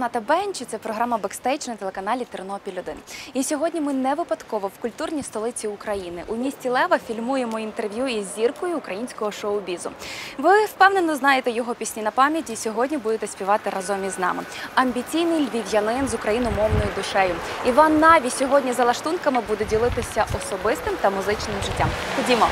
я Ната Бенч. і Це програма Бекстейдж на телеканалі Тернопіль 1 І сьогодні ми не випадково в культурній столиці України. У місті Лева фільмуємо інтерв'ю із зіркою українського шоу-бізу. Ви впевнено знаєте його пісні на пам'ять і сьогодні будете співати разом із нами. Амбіційний львів'янин з україномовною душею. Іван Наві сьогодні за лаштунками буде ділитися особистим та музичним життям. Ходімо.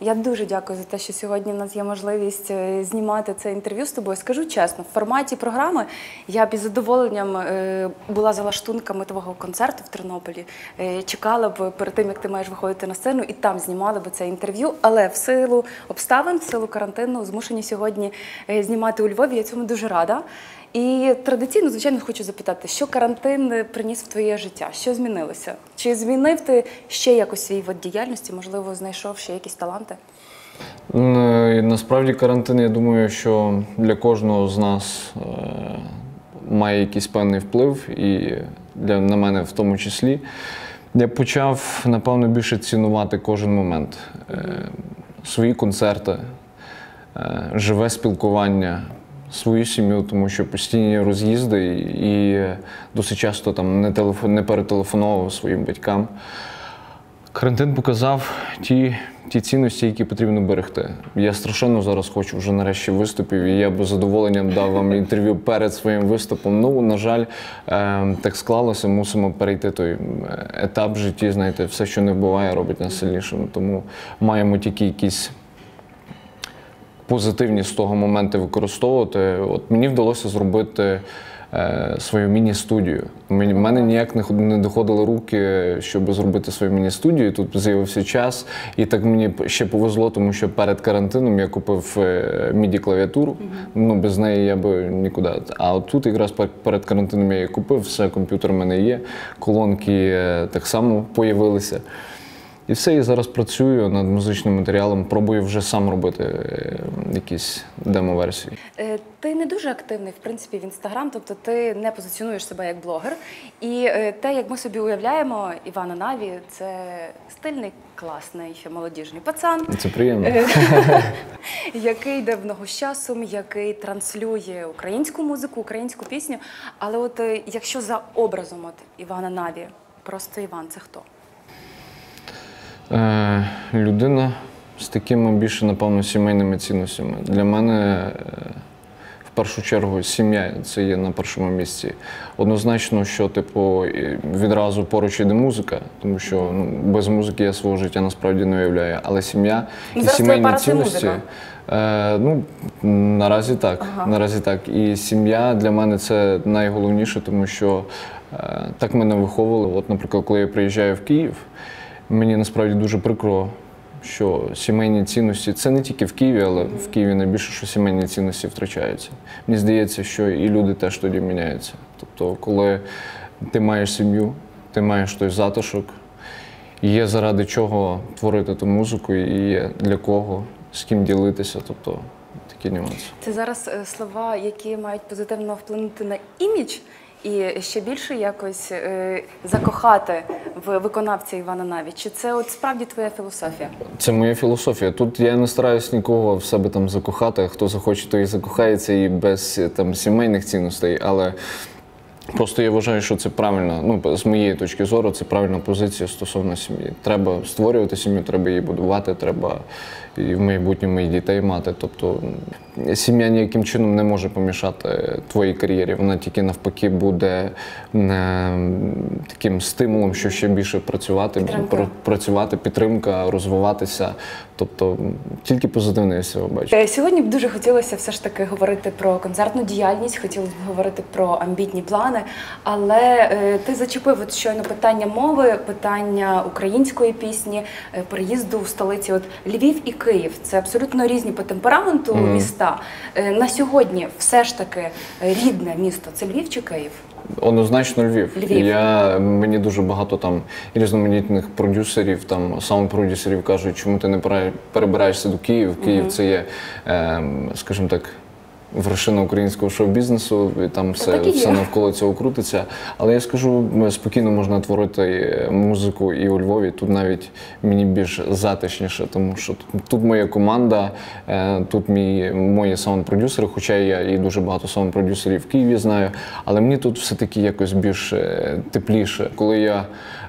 Я дуже дякую за те, що сьогодні в нас є можливість е, знімати це інтерв'ю з тобою. Скажу чесно, в форматі програми я б із задоволенням е, була за лаштунками твого концерту в Тернополі. Е, Чекала б перед тим, як ти маєш виходити на сцену, і там знімали б це інтерв'ю. Але в силу обставин, в силу карантину, змушені сьогодні знімати у Львові. Я цьому дуже рада. І традиційно, звичайно, хочу запитати, що карантин е, приніс в твоє життя? Що змінилося? Чи змінив ти ще якось свій вид діяльності? Можливо, знайшов ще якісь таланти? Ну, Насправді карантин, я думаю, що для кожного з нас е, має якийсь певний вплив, і для на мене в тому числі. Я почав, напевно, більше цінувати кожен момент. Е, свої концерти, е, живе спілкування, свою сім'ю, тому що постійні роз'їзди і досить часто там не, телефон, не перетелефонував своїм батькам. Карантин показав ті, ті цінності, які потрібно берегти. Я страшенно зараз хочу вже нарешті виступів, і я би задоволенням дав вам інтерв'ю перед своїм виступом. Ну, на жаль, е, так склалося, мусимо перейти той етап в житті. Знаєте, все, що не вбиває, робить нас сильнішими. Тому маємо тільки якісь позитивні з того моменту використовувати. От мені вдалося зробити е, свою міні-студію. Мені в мене ніяк не, не доходили руки, щоб зробити свою міні-студію. Тут з'явився час, і так мені ще повезло, тому що перед карантином я купив е, міді-клавіатуру. Ну без неї я би нікуди. А от тут якраз перед карантином я її купив, все комп'ютер в мене є, колонки е, так само появилися. І все, я зараз працюю над музичним матеріалом, пробую вже сам робити е, якісь демо-версії. Е, Ти не дуже активний, в принципі, в інстаграм, тобто ти не позиціонуєш себе як блогер. І е, те, як ми собі уявляємо Івана Наві, це стильний, класний, молодіжний пацан. Це приємно. Який йде в ногу з часом, який транслює українську музику, українську пісню. Але от якщо за образом от Івана Наві, просто Іван, це хто? Е, людина з такими більше, напевно, сімейними цінностями. Для мене е, в першу чергу сім'я це є на першому місці. Однозначно, що типу відразу поруч іде музика, тому що ну, без музики я свого життя насправді не уявляю. Але сім'я і зараз сімейні цінності. музика. Е, ну, наразі так. Наразі так. І сім'я для мене це найголовніше, тому що е, так мене виховували. От, наприклад, коли я приїжджаю в Київ, мені насправді дуже прикро, що сімейні цінності це не тільки в Києві, але в Києві найбільше, що сімейні цінності втрачаються. Мені здається, що і люди теж тоді міняються. Тобто, коли ти маєш сім'ю, ти маєш той затишок, є заради чого творити ту музику, і є для кого, з ким ділитися. Тобто такі нюанси. Це зараз е, слова, які мають позитивно вплинути на імідж і ще більше якось е, закохати в виконавця Івана Наві. Чи це от справді твоя філософія? Це моя філософія. Тут я не стараюсь нікого в себе там закохати. Хто захоче, той і закохається і без е, там сімейних цінностей. Але просто я вважаю, що це правильно. Ну, з моєї точки зору, це правильна позиція стосовно сім'ї. Треба створювати сім'ю, треба її будувати, треба і в майбутньому і дітей мати. Тобто сім'я ніяким чином не може помішати твоїй кар'єрі. Вона тільки навпаки буде е, таким стимулом, що ще більше працювати, Підтримка. пр- працювати, підтримка, розвиватися. Тобто тільки позитивне я з бачу. Е, Сьогодні б дуже хотілося все ж таки говорити про концертну діяльність, хотілося б говорити про амбітні плани. Але е, ти зачепив от щойно питання мови, питання української пісні, переїзду в столиці. От Львів і Київ це абсолютно різні по темпераменту міста. Е, На сьогодні все ж таки рідне місто це Львів чи Київ? Однозначно Львів. Львів. Я, мені дуже багато там різноманітних продюсерів, там саунд-продюсерів кажуть, чому ти не пере- перебираєшся до Києва. Київ це є, е, скажімо так. Вершина українського шоу-бізнесу, і там все, так і все навколо цього крутиться. Але я скажу, спокійно можна творити е, музику і у Львові. Тут навіть мені більш затишніше, тому що тут, тут моя команда, е, тут мій, мої саунд-продюсери, хоча я і дуже багато саунд-продюсерів в Києві знаю, але мені тут все-таки якось більш е, тепліше. Коли я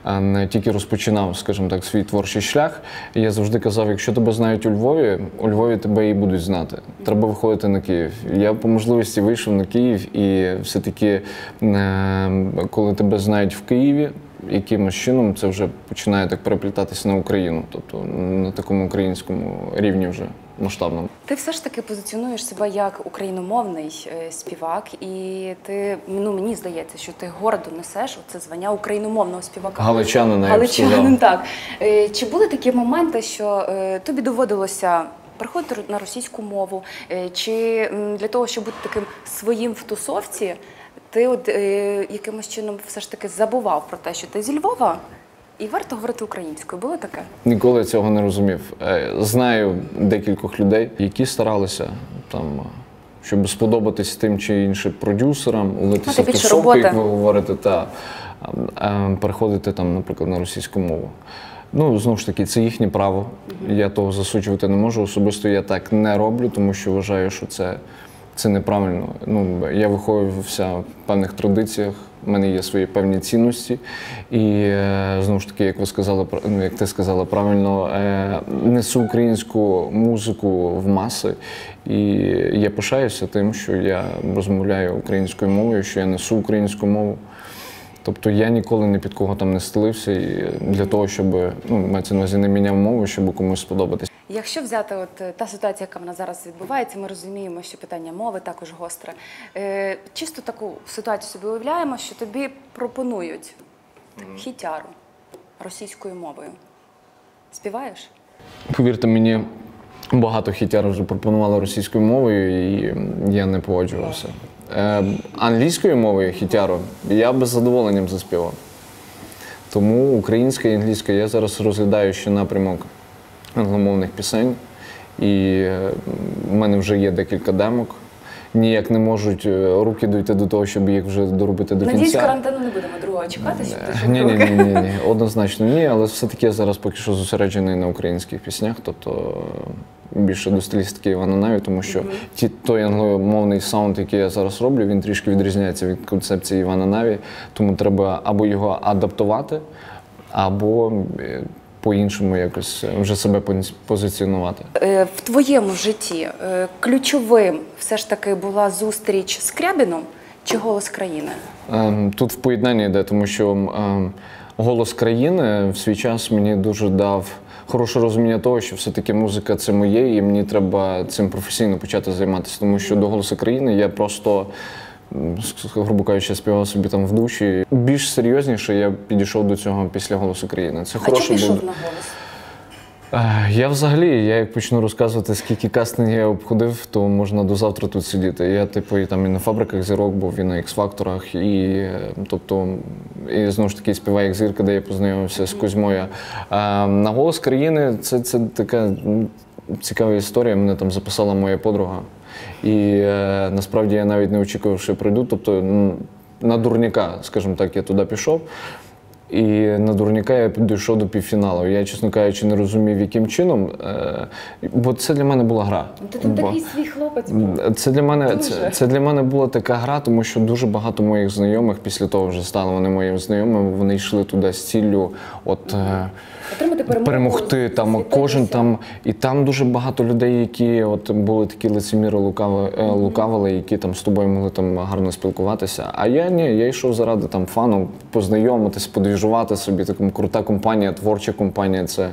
е, не тільки розпочинав, скажімо так, свій творчий шлях, я завжди казав, якщо тебе знають у Львові, у Львові тебе і будуть знати. Треба виходити на Київ. Я по можливості вийшов на Київ, і все-таки, е, коли тебе знають в Києві, якимось чином це вже починає так переплітатися на Україну, тобто на такому українському рівні вже масштабному. Ти все ж таки позиціонуєш себе як україномовний е, співак, і ти ну мені здається, що ти гордо несеш це звання україномовного співака. Галичанина, я б Галичанин, так. Е, Чи були такі моменти, що е, тобі доводилося переходити на російську мову? Е, Чи для того, щоб бути таким своїм в тусовці, ти от е, якимось чином все ж таки забував про те, що ти зі Львова? І варто говорити українською. Було таке? Ніколи цього не розумів. Е, Знаю декількох людей, які старалися там. Щоб сподобатись тим чи іншим продюсерам, улитися в тусовку, як ви говорите, та е, переходити там, наприклад, на російську мову. Ну, знову ж таки, це їхнє право. Я того засуджувати не можу. Особисто я так не роблю, тому що вважаю, що це, це неправильно. Ну, я виховувався в певних традиціях, в мене є свої певні цінності. І е, знову ж таки, як ви сказали, ну, як ти сказала правильно, е, несу українську музику в маси. І я пишаюся тим, що я розмовляю українською мовою, що я несу українську мову. Тобто я ніколи ні під кого там не стелився і для того, щоб ну, мається на увазі не міняв мову, щоб комусь сподобатись. Якщо взяти от е, та ситуація, яка в нас зараз відбувається, ми розуміємо, що питання мови також гостре. Е, чисто таку ситуацію собі уявляємо, що тобі пропонують хітяру російською мовою. Співаєш? Повірте мені, багато хітяр вже пропонували російською мовою, і я не погоджувався. Е, англійською мовою хітяру я би з задоволенням заспівав. Тому українська і англійська я зараз розглядаю ще напрямок англомовних пісень, і е, в мене вже є декілька демок. Ніяк не можуть е, руки дійти до того, щоб їх вже доробити до Надіюсь, кінця. карантину не будемо другого чекати, щоб Ні, ні, ні, ні, ні, однозначно ні, але все-таки я зараз поки що зосереджений на українських піснях, тобто е, більше до стилістики Івана Наві, тому що ті, той англомовний саунд, який я зараз роблю, він трішки відрізняється від концепції Івана Наві, тому треба або його адаптувати, або е, по-іншому якось вже себе позиціонувати. Е, В твоєму житті е, ключовим все ж таки була зустріч з Крябіном чи голос країни? Ем, Тут в поєднанні йде, тому що ем, голос країни в свій час мені дуже дав хороше розуміння того, що все-таки музика це моє, і мені треба цим професійно почати займатися. Тому що до голосу країни я просто, грубо кажучи, співав собі там в душі. Більш серйозніше я підійшов до цього після голосу країни. Це чому хороший пішов на голос? Е, Я взагалі, я як почну розказувати, скільки кастингів я обходив, то можна до завтра тут сидіти. Я, типу, і там і на фабриках зірок був, і на X-факторах, і е, тобто, і знову ж таки співає як зірка, де я познайомився з Кузьмою. А на голос країни це, це така цікава історія. Мене там записала моя подруга. І е, насправді я навіть не очікував, що я прийду. Тобто на дурняка, скажімо так, я туди пішов. І на дурняка я підійшов до півфіналу. Я, чесно кажучи, не розумів, яким чином. Е, бо це для мене була гра. Ну, Ти там Бо- такий свій хлопець. це для мене Дуже. це, це для мене була така гра, тому що дуже багато моїх знайомих після того вже стали вони моїми знайомими. Вони йшли туди з ціллю, от е, Отримати перемогу. перемогти там. Кожен там, і там дуже багато людей, які от були такі лицеміри, лукави, е, лукавили, які там з тобою могли там гарно спілкуватися. А я ні, я йшов заради там фану, познайомитись, подвіжувати собі. Така крута компанія, творча компанія. Це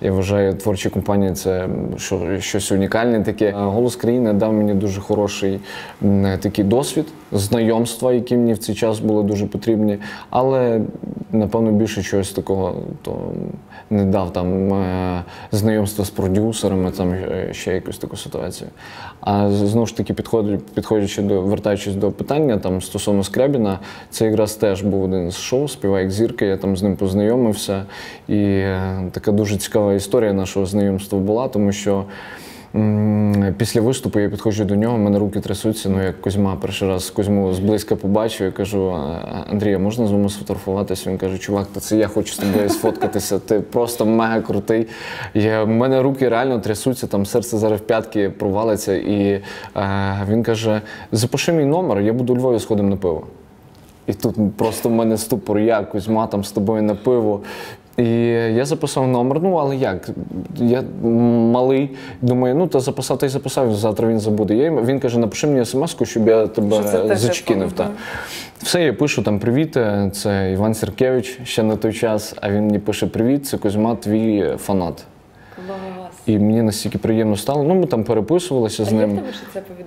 я вважаю, творчі компанії це що, щось унікальне таке. Голос країни дав мені дуже хороший такий досвід, знайомства, які мені в цей час були дуже потрібні. Але напевно, більше чогось такого то не дав там е, знайомства з продюсерами, там е, ще якусь таку ситуацію. А знову ж таки, підходячи, до вертаючись до питання там стосовно Скрябіна, це якраз теж був один з шоу Співай як зірка. Я там з ним познайомився. І е, така дуже цікава історія нашого знайомства була, тому що. Після виступу я підходжу до нього, в мене руки трясуться. Ну як Кузьма перший раз Кузьму зблизька побачив. Я кажу: Андрія, можна з вами сфотографуватися? Він каже: Чувак, та це я хочу з тобою сфоткатися. Ти просто мега крутий. Я, в мене руки реально трясуться, там серце зараз в п'ятки провалиться. І е, він каже: запиши мій номер, я буду у Львові сходимо на пиво. І тут просто в мене ступор, я Кузьма там з тобою на пиво. І я записав номер, ну але як? Я малий, думаю, ну та записав, та й записав, завтра він забуде. Я, він каже, напиши мені смс-ку, щоб я тебе зачекинув. Та. Все, я пишу там привіт, е, це Іван Сіркевич ще на той час, а він мені пише привіт, це Кузьма, твій фанат. І мені настільки приємно стало. Ну, ми там переписувалися з А як ним.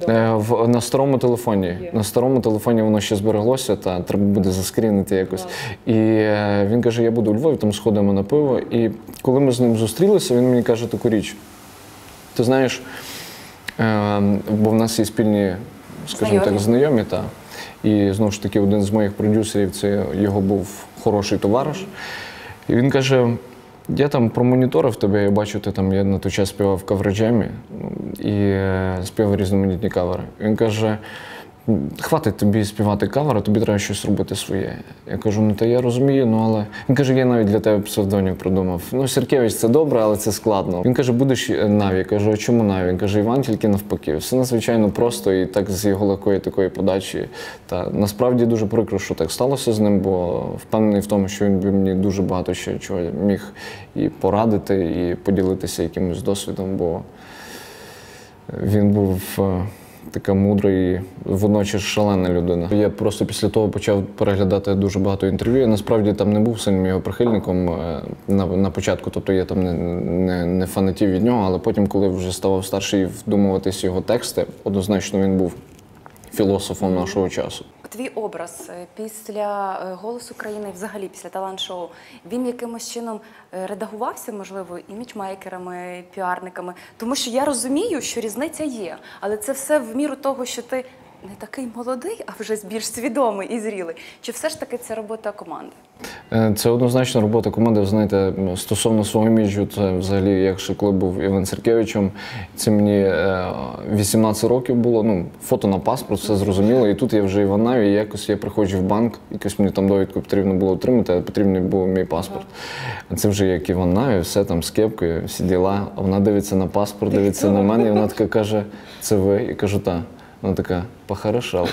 це? Е, В, на старому телефоні. Є. На старому телефоні воно ще збереглося, та треба буде заскрінити якось. І е, він каже: я буду у Львові, там сходимо на пиво. І коли ми з ним зустрілися, він мені каже таку річ. Ти знаєш, е, бо в нас є спільні, скажімо так, знайомі, та. І знову ж таки, один з моїх продюсерів, це його був хороший товариш. І він каже: я там промоніторив тебе, я бачу, ти там я на той час співав в кавреджемі ну, і е, співав різноманітні кавери. Він каже: хватить тобі співати кавери, тобі треба щось робити своє. Я кажу, ну та я розумію, ну але він каже, я навіть для тебе псевдонім придумав. Ну, Сіркевич, це добре, але це складно. Він каже, будеш е, Наві. Я кажу, а чому Наві? Він каже, Іван тільки навпаки. Все надзвичайно просто і так з його легкої такої подачі. Та насправді дуже прикро, що так сталося з ним, бо впевнений в тому, що він би мені дуже багато ще чого міг і порадити, і поділитися якимось досвідом, бо він був е, така мудра і водночас шалена людина. Я просто після того почав переглядати дуже багато інтерв'ю. Я насправді там не був сильним його прихильником е, на, на початку, тобто я там не, не, не фанатів від нього, але потім, коли вже ставав старший і вдумуватись його тексти, однозначно він був філософом нашого часу. Твій образ е, після е, «Голосу країни, взагалі після талант-шоу, він якимось чином е, редагувався, можливо, іміджмейкерами, піарниками. Тому що я розумію, що різниця є, але це все в міру того, що ти не такий молодий, а вже більш свідомий і зрілий. Чи все ж таки це робота команди? Е, Це однозначно робота команди. Ви знаєте, стосовно свого іміджу, це взагалі, як ще коли був Іван Сергійовичем, це мені е, 18 років було. Ну, фото на паспорт, все зрозуміло. І тут я вже Іван Наві, і якось я приходжу в банк, якось мені там довідку потрібно було отримати, а потрібний був мій паспорт. А Це вже як Іван Наві, все там з кепкою, всі діла. А вона дивиться на паспорт, дивиться на мене, і вона така каже: це ви? І кажу, так. Вона такая, похорошав.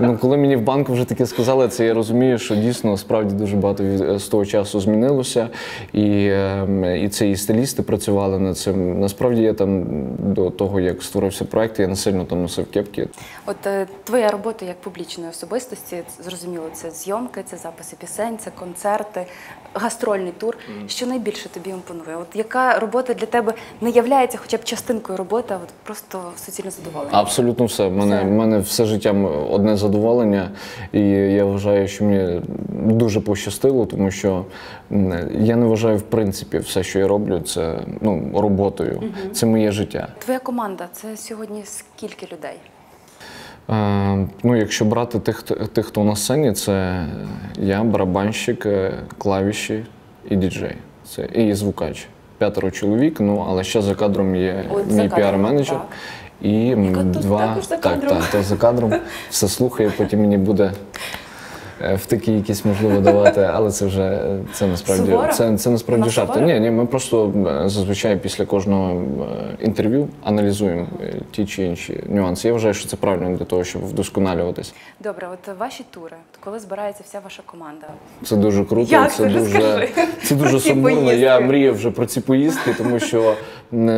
Ну, коли мені в банку вже таке сказали, це я розумію, що дійсно справді дуже багато з того часу змінилося. І, ем, і це і стилісти працювали над цим. Насправді я там до того, як створився проект, я не сильно там носив кепки. От е, твоя робота як публічної особистості, зрозуміло, це зйомки, це записи пісень, це концерти, гастрольний тур. Що найбільше тобі імпонує? От яка робота для тебе не являється хоча б частинкою роботи, а от просто суцільне задоволення? Абсолютно все. Мене, Все. мене все життя одне задоволення, і я вважаю, що мені дуже пощастило, тому що я не вважаю, в принципі, все, що я роблю, це ну, роботою. Це моє життя. Твоя команда це сьогодні скільки людей? Е, ну, якщо брати тих, тих, хто на сцені, це я, барабанщик, е, клавіші і діджей. Це і звукач. П'ятеро чоловік, ну але ще за кадром є От мій піар-менеджер. І Яка два так, так, то за кадром все слухає, потім мені буде втики якісь можливо давати, але це вже е, це насправді Суворо? це, це насправді жарти. Ні, ні, ми просто е, зазвичай після кожного е, інтерв'ю аналізуємо е, ті чи інші нюанси. Я вважаю, що це правильно для того, щоб вдосконалюватись. Добре, от ваші тури, коли збирається вся ваша команда? Це дуже круто. Як це дуже Розкажи це дуже поїздки. Я мріяв вже про ці поїздки, тому що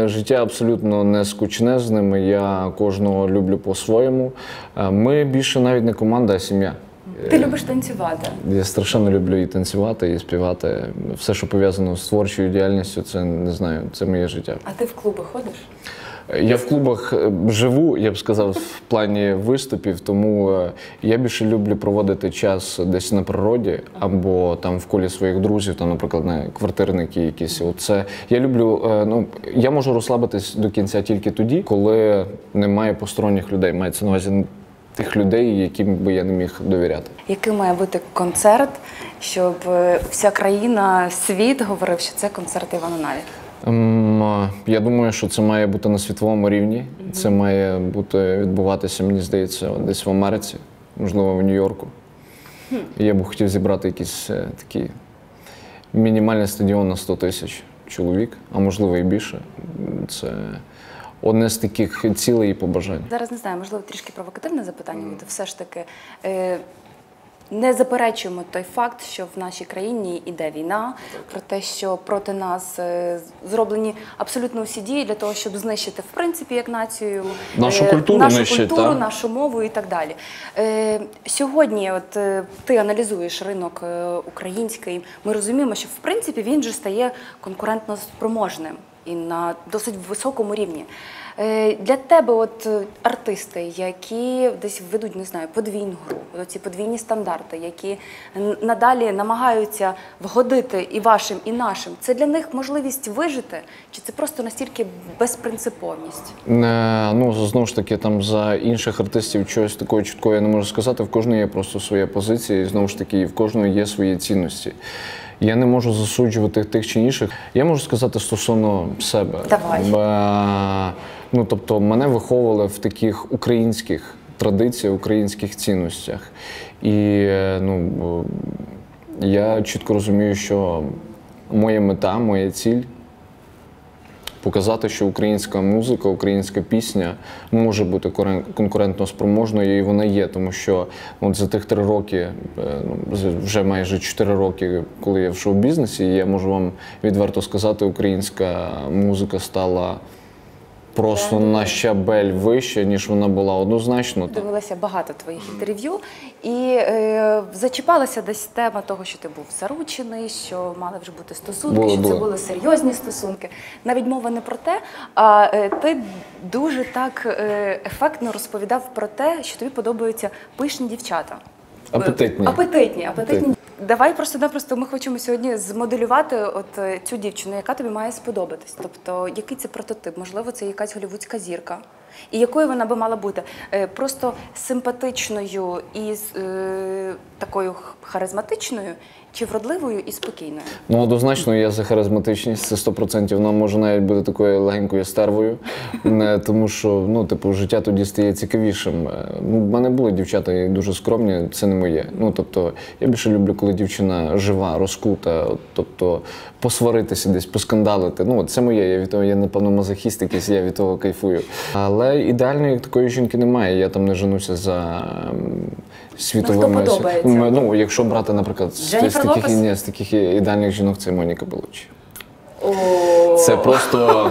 життя абсолютно не скучне з ними. Я кожного люблю по-своєму. Е, Ми більше навіть не команда, а сім'я. Ти любиш танцювати? Я страшенно люблю і танцювати, і співати. Все, що пов'язано з творчою діяльністю, це не знаю, це моє життя. А ти в клуби ходиш? Я в клубах е, живу, я б сказав, в плані виступів, тому е, я більше люблю проводити час десь на природі або там в колі своїх друзів, там, наприклад, на квартирники якісь. Оце я люблю. е, Ну я можу розслабитись до кінця тільки тоді, коли немає посторонніх людей. Мається на увазі тих людей, яким би я не міг довіряти. Який має бути концерт, щоб е, вся країна, світ говорив, що це концерт Івана Наві? Ем, Я думаю, що це має бути на світовому рівні. Це має бути відбуватися, мені здається, десь в Америці, можливо, в Нью-Йорку. І Я б хотів зібрати якийсь е, такий мінімальний стадіон на 100 тисяч чоловік, а можливо і більше. Це одне з таких цілей і побажань. Зараз не знаю, можливо, трішки провокативне запитання буде. Все ж таки е, не заперечуємо той факт, що в нашій країні йде війна, про те, що проти нас е, зроблені абсолютно усі дії для того, щоб знищити в принципі як націю Нашу культуру нашу нищить, культуру, нашу мову і так далі. Е, сьогодні, от е, ти аналізуєш ринок е, український. Ми розуміємо, що в принципі він вже стає конкурентно спроможним і на досить високому рівні. Е, Для тебе, от е, артисти, які десь ведуть, не знаю, подвійну гру, ці подвійні стандарти, які надалі намагаються вгодити і вашим, і нашим, це для них можливість вижити, чи це просто настільки безпринциповність? Не, ну, знову ж таки, там за інших артистів чогось такого чіткого я не можу сказати. В кожного є просто своя позиція, і знову ж таки, в кожного є свої цінності. Я не можу засуджувати тих чи інших. Я можу сказати стосовно себе. Давай. Бо, ну, тобто, мене виховували в таких українських традиціях, українських цінностях. І е, ну, е, я чітко розумію, що моя мета, моя ціль показати, що українська музика, українська пісня може бути конкурентно спроможною, і вона є, тому що от за тих три роки, е, ну, вже майже чотири роки, коли я в шоу-бізнесі, я можу вам відверто сказати, українська музика стала просто на щабель вище, ніж вона була однозначно. Дивилася багато твоїх інтерв'ю і е, зачіпалася десь тема того, що ти був заручений, що мали вже бути стосунки, Було, що це були серйозні стосунки. Навіть мова не про те, а е, ти дуже так е, ефектно розповідав про те, що тобі подобаються пишні дівчата. Апетитні. Апетитні, апетитні. Апетитні. Давай просто-напросто ми хочемо сьогодні змоделювати от е, цю дівчину, яка тобі має сподобатись. Тобто, який це прототип? Можливо, це якась голівудська зірка. І якою вона би мала бути? Е, Просто симпатичною і е, такою харизматичною, чи вродливою і спокійною? Ну, однозначно, я за харизматичність, це 100%. Вона може навіть бути такою легенькою стервою, тому що ну, типу, життя тоді стає цікавішим. Е, Ну, мене були дівчата і дуже скромні, це не моє. Ну, тобто, я більше люблю, коли дівчина жива, розкута, тобто посваритися десь, поскандалити. Ну, це моє. Я від того, я напевно мазохіст якийсь, я від того кайфую. Але ідеальної такої жінки немає. Я там не женуся за світовими. подобається? Ну, якщо брати, наприклад, з, з таких ні, з таких ідеальних жінок це Моніка Белучі. Це просто.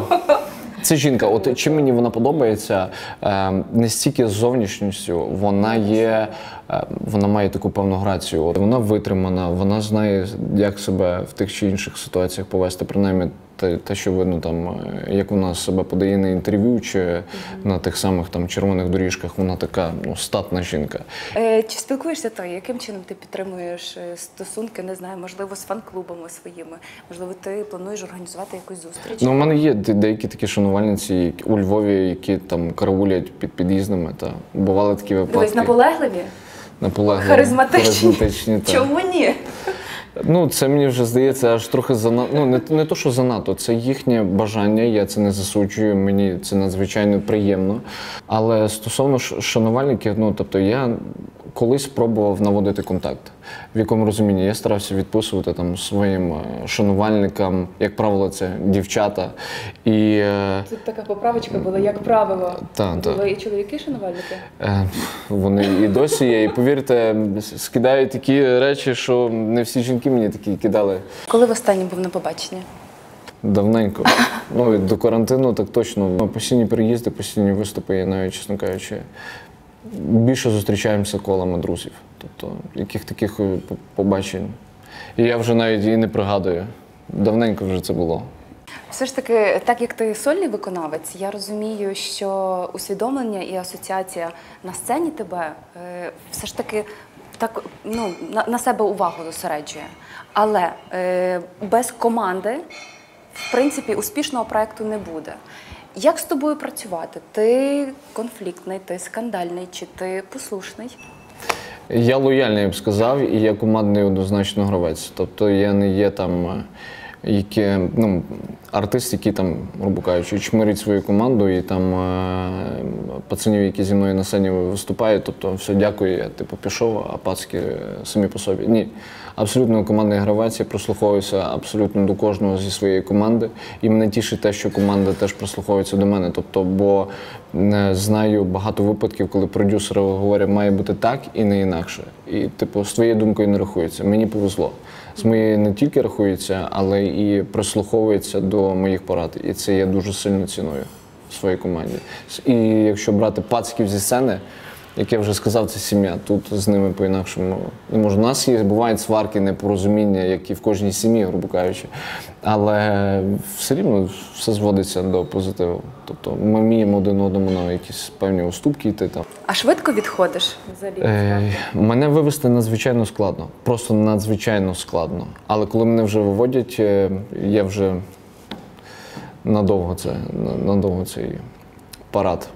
Це жінка, от чим мені вона подобається, е, не стільки з зовнішністю, вона є, е, вона має таку певну грацію. От вона витримана, вона знає, як себе в тих чи інших ситуаціях повести, принаймні те, те, що видно там, е, як вона себе подає на інтерв'ю чи на тих самих там червоних доріжках, вона така ну, статна жінка. Е, Чи спілкуєшся ти? Яким чином ти підтримуєш е, стосунки, не знаю, можливо, з фан-клубами своїми? Можливо, ти плануєш організувати якусь зустріч? Ну, у мене є деякі такі шанувальниці у Львові, які там караулять під під'їздами. Та бували такі випадки. Дивись, наполегливі, наполегливі, харизматичні. харизматичні та. Чому ні? Ну, це мені вже здається аж трохи занадто. Ну, не, не то, що занадто, це їхнє бажання, я це не засуджую, мені це надзвичайно приємно. Але стосовно шанувальників, ну тобто я колись пробував наводити контакт. В якому розумінні я старався відписувати там своїм е, шанувальникам, як правило, це дівчата. І е, Тут така поправочка була, як правило. та, та. Були і чоловіки шанувальники. Е, Вони і досі є. І повірте, скидають такі речі, що не всі жінки мені такі кидали Коли в останній був на побаченні? давненько. Ну, до карантину так точно. Постійні переїзди, постійні виступи, я навіть, чесно кажучи, більше зустрічаємося колами друзів. Тобто, яких таких е, побачень. І я вже навіть і не пригадую. Давненько вже це було. Все ж таки, так як ти сольний виконавець, я розумію, що усвідомлення і асоціація на сцені тебе е, все ж таки так ну, на, себе увагу зосереджує. Але е, без команди, в принципі, успішного проекту не буде. Як з тобою працювати? Ти конфліктний, ти скандальний, чи ти послушний? Я лояльний, я б сказав, і я командний однозначно гравець. Тобто я не є там е, які, ну, артист, який там, грубо кажучи, чмирить свою команду і там е, пацанів, які зі мною на сцені виступають, тобто все, дякую, я типу пішов, а пацки самі по собі. Ні. Абсолютно командний гравець, я прислуховуюся абсолютно до кожного зі своєї команди. І мене тішить те, що команда теж прислуховується до мене. Тобто, бо не знаю багато випадків, коли продюсери говорять, має бути так і не інакше. І, типу, з твоєю думкою не рахується. Мені повезло. З моєю не тільки рахується, але і прислуховується до моїх порад. І це я дуже сильно ціную в своїй команді. І якщо брати пацьків зі сцени, як я вже сказав, це сім'я. Тут з ними по-інакшому не можу. У нас є бувають сварки, непорозуміння, як і в кожній сім'ї, грубо кажучи. Але все рівно все зводиться до позитиву. Тобто ми вміємо один одному на якісь певні уступки йти там. А швидко відходиш взагалі? Е, мене вивести надзвичайно складно, просто надзвичайно складно. Але коли мене вже виводять, е, я вже надовго це надовго цей парад.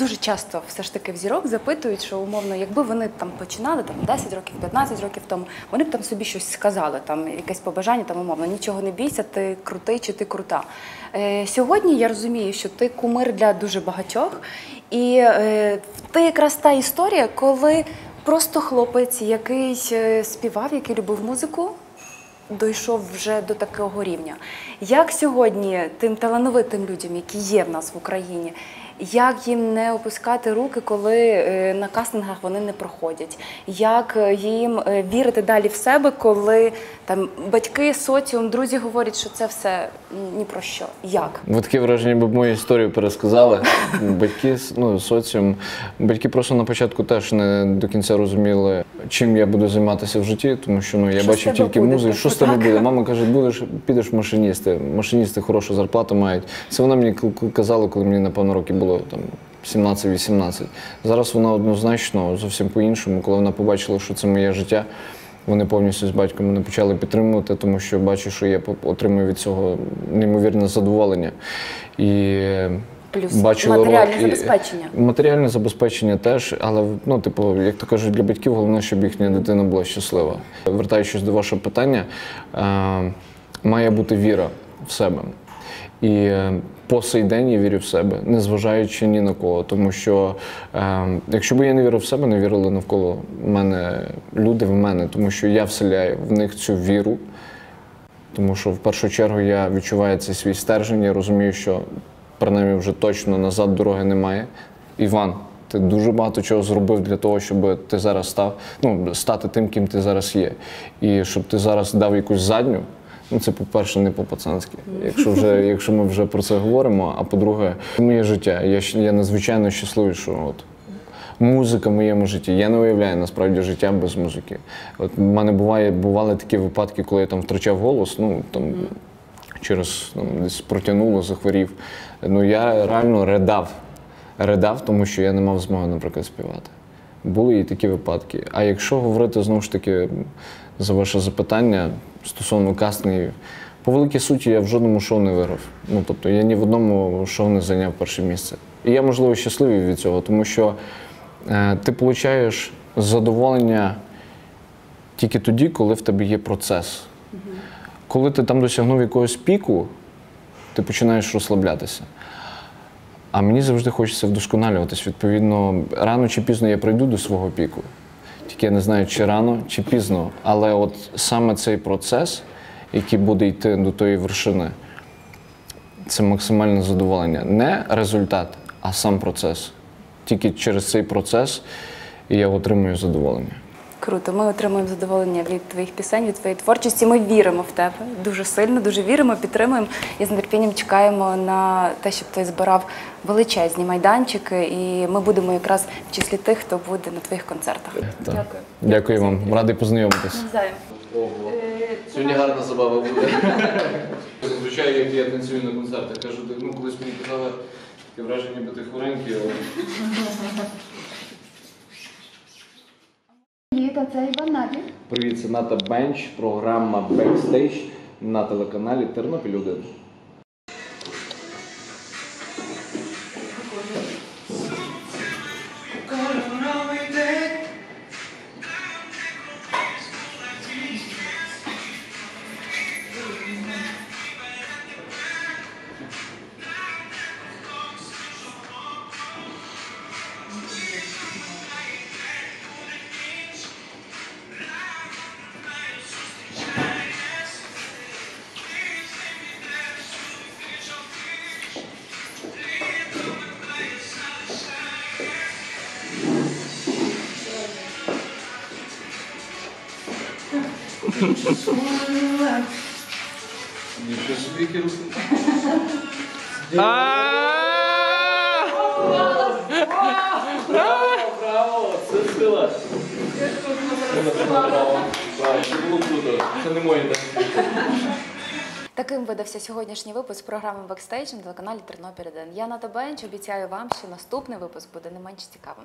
Дуже часто все ж таки в зірок запитують, що умовно, якби вони там починали там 10 років, 15 років тому, вони б там собі щось сказали, там якесь побажання, там умовно, нічого не бійся, ти крутий чи ти крута. Е, сьогодні я розумію, що ти кумир для дуже багатьох, і е, ти якраз та історія, коли просто хлопець, який е, співав, який любив музику, дійшов вже до такого рівня. Як сьогодні тим талановитим людям, які є в нас в Україні, як їм не опускати руки, коли е, на кастингах вони не проходять? Як е, їм е, вірити далі в себе, коли там батьки, соціум, друзі говорять, що це все ні про що? Як? Ви таке враження, бо мою історію пересказали. Батьки, ну, соціум. Батьки просто на початку теж не до кінця розуміли, чим я буду займатися в житті, тому що ну, я Що бачив тільки музику. Що з тебе буде? Мама каже, будеш, підеш машиністи. Машиністи хорошу зарплату мають. Це вона мені казала, коли мені, напевно, років було там 17-18. Зараз вона однозначно зовсім по-іншому, коли вона побачила, що це моє життя. Вони повністю з батьком мене почали підтримувати, тому що бачу, що я отримую від цього неймовірне задоволення. І Плюс бачили матеріальне і- забезпечення. Матеріальне забезпечення теж, але ну, типу, як то кажуть, для батьків головне, щоб їхня дитина була щаслива. Вертаючись до вашого питання, е, має бути віра в себе. І е, по сей день я вірю в себе, незважаючи ні на кого. Тому що е, якщо б я не вірив в себе, не вірили навколо мене люди в мене, тому що я вселяю в них цю віру. Тому що в першу чергу я відчуваю цей свій стержень, я розумію, що принаймні вже точно назад дороги немає. Іван, ти дуже багато чого зробив для того, щоб ти зараз став, ну, стати тим, ким ти зараз є. І щоб ти зараз дав якусь задню. Ну, це, по-перше, не по-пацанськи, якщо вже, якщо ми вже про це говоримо. А по-друге, моє життя. Я, я надзвичайно щасливий, що от музика в моєму житті. Я не уявляю насправді життя без музики. От в мене буває, бували такі випадки, коли я там втрачав голос, ну там через ну, десь протягнуло, захворів. Ну я реально ридав. Ридав, тому що я не мав змоги, наприклад, співати. Були і такі випадки. А якщо говорити знову ж таки за ваше запитання стосовно кастингів, по великій суті, я в жодному шоу не виграв. Ну тобто я ні в одному шоу не зайняв перше місце. І я, можливо, щасливий від цього, тому що е, ти получаєш задоволення тільки тоді, коли в тебе є процес. Коли ти там досягнув якогось піку, ти починаєш розслаблятися. А мені завжди хочеться вдосконалюватись. Відповідно, рано чи пізно я прийду до свого піку. Тільки я не знаю, чи рано, чи пізно. Але от саме цей процес, який буде йти до тої вершини, це максимальне задоволення. Не результат, а сам процес. Тільки через цей процес я отримую задоволення. Круто. Ми отримуємо задоволення від твоїх пісень, від твоєї творчості. Ми віримо в тебе дуже сильно, дуже віримо, підтримуємо і з нетерпінням чекаємо на те, щоб ти збирав величезні майданчики. І ми будемо якраз в числі тих, хто буде на твоїх концертах. Так. Дякую. Дякую вам, радий познайомитись. Ого. Сьогодні гарна забава буде. Зазвичай, як я танцюю на концертах, кажу, ну колись мені казали, таке враження, ніби ти хворенький, але Привіт, а це Іван Наві. Привіт, це Ната Бенч, програма Бекстейдж на телеканалі Тернопіль 1. Таким видався сьогоднішній випуск програми Бекстейдж на телеканалі Тернопіль 1. Я Ната Бенч. Обіцяю вам, що наступний випуск буде не менш цікавим.